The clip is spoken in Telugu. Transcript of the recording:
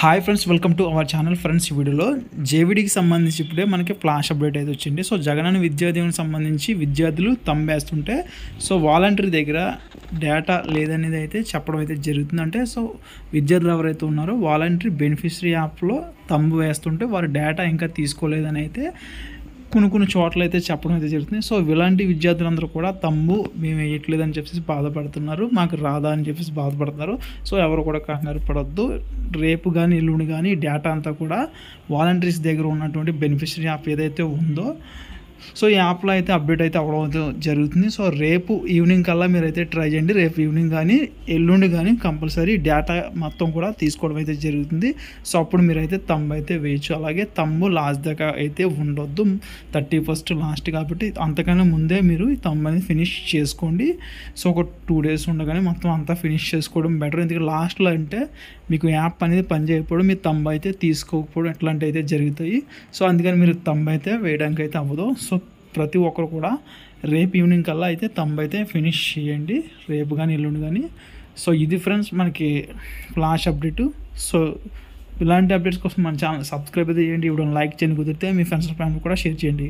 Hi friends welcome to our channel friends ఈ వీడియోలో జేవిడికి సంబంధించి ఇప్పుడే మనకి ఫ్లాష్ అప్డేట్ అయితే వచ్చింది. సో జగనన్న విద్యాదీవునికి సంబంధించి విద్యార్థులు తంబేస్తుంటే సో వాలంటీర్ దగ్గర డేటా లేదనేది అయితే చెప్పడం అయితే జరుగుతుందంటే సో విద్యార్థులు ఎవరైతే ఉన్నారో వాలంటీర్ బెనిఫిషరీ యాప్లో తంబు వేస్తుంటే వారు డేటా ఇంకా తీసుకోలేదని అయితే కొన్ని కొన్ని చోట్ల అయితే చెప్పడం అయితే జరుగుతుంది. సో ఇలాంటి విద్యార్థులందరూ కూడా తమ్ము మేము వేయట్లేదని చెప్పేసి బాధపడుతున్నారు. మాకు రాదా అని చెప్పేసి బాధపడుతున్నారు. సో ఎవరు కూడా కంగారు పడొద్దు. రేపు కానీ ఎల్లుండి కానీ డేటా అంతా కూడా వాలంటీర్స్ దగ్గర ఉన్నటువంటి బెనిఫిషరీ యాప్ ఏదైతే ఉందో సో ఈ యాప్లో అయితే అప్డేట్ అయితే అవ్వడం అయితే జరుగుతుంది. సో రేపు ఈవినింగ్ కల్లా మీరైతే ట్రై చేయండి. రేపు ఈవినింగ్ కానీ ఎల్లుండి కానీ కంపల్సరీ డేటా మొత్తం కూడా తీసుకోవడం అయితే జరుగుతుంది. సో అప్పుడు మీరైతే తమ్ము అయితే వేయచ్చు. అలాగే తమ్ము లాస్ట్ దాకా అయితే ఉండొద్దు. థర్టీ ఫస్ట్ లాస్ట్ కాబట్టి అంతకన్నా ముందే మీరు ఈ తమ్ము అనేది ఫినిష్ చేసుకోండి. సో ఒక టూ డేస్ ఉండగానే మొత్తం అంతా ఫినిష్ చేసుకోవడం బెటర్. ఎందుకంటే లాస్ట్లో అంటే మీకు యాప్ అనేది పనిచేయకపోవడం మీ తమ్ము అయితే తీసుకోకపోవడం ఇట్లాంటివి అయితే జరుగుతాయి. సో అందుకని మీరు తమ్ము అయితే వేయడానికి అయితే అవ్వదు. సో ప్రతి ఒక్కరు కూడా రేపు ఈవినింగ్ కల్లా అయితే తంబైతే అయితే ఫినిష్ చేయండి. రేపు కానీ ఎల్లుండి కానీ సో ఇది ఫ్రెండ్స్ మనకి ఫ్లాష్ అప్డేటు. సో ఇలాంటి అప్డేట్స్ కోసం మన ఛానల్ సబ్స్క్రైబ్ అయితే చేయండి. ఇవ్వడం లైక్ చేయండి కుదిరితే మీ ఫ్రెండ్స్ ఫ్యామిలీ కూడా షేర్ చేయండి.